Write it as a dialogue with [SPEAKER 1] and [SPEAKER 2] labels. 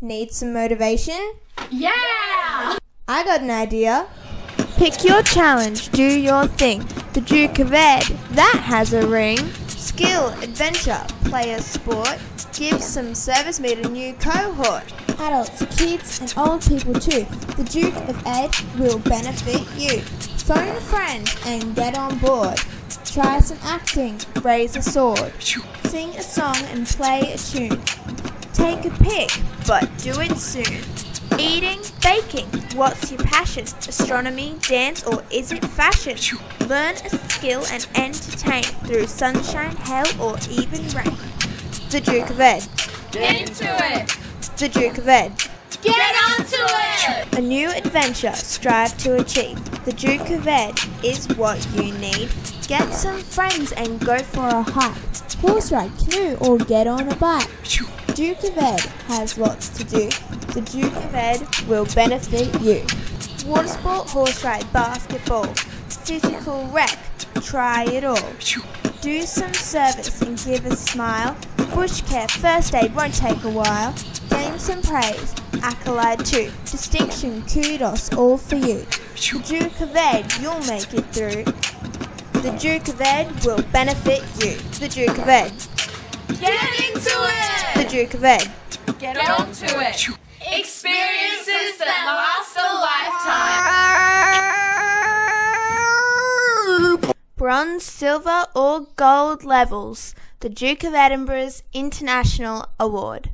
[SPEAKER 1] Need some motivation?
[SPEAKER 2] Yeah!
[SPEAKER 1] I got an idea. Pick your challenge, do your thing. The Duke of Ed, that has a ring. Skill, adventure, play a sport. Give some service, meet a new cohort. Adults, kids, and old people too. The Duke of Ed will benefit you. Phone a friend and get on board. Try some acting, raise a sword. Sing a song and play a tune. Take a pic, but do it soon. Eating, baking, what's your passion? Astronomy, dance, or is it fashion? Learn a skill and entertain through sunshine, hail, or even rain. The Duke of Ed.
[SPEAKER 2] Get into it!
[SPEAKER 1] The Duke of Ed.
[SPEAKER 2] Get onto it!
[SPEAKER 1] A new adventure, strive to achieve. The Duke of Ed is what you need. Get some friends and go for a hike. Horse ride, canoe, or get on a bike. Duke of Ed has lots to do. The Duke of Ed will benefit you. Water sport, horse ride, basketball, physical rec, try it all. Do some service and give a smile. Bush care, first aid won't take a while. Gain some praise, accolade too. Distinction, kudos, all for you. The Duke of Ed, you'll make it through. The Duke of Ed will benefit you. The Duke of Ed.
[SPEAKER 2] Get into
[SPEAKER 1] The! Duke of Ed.
[SPEAKER 2] Get onto it! Experiences that last a lifetime!
[SPEAKER 1] Bronze, silver, or gold levels. The Duke of Edinburgh's International Award.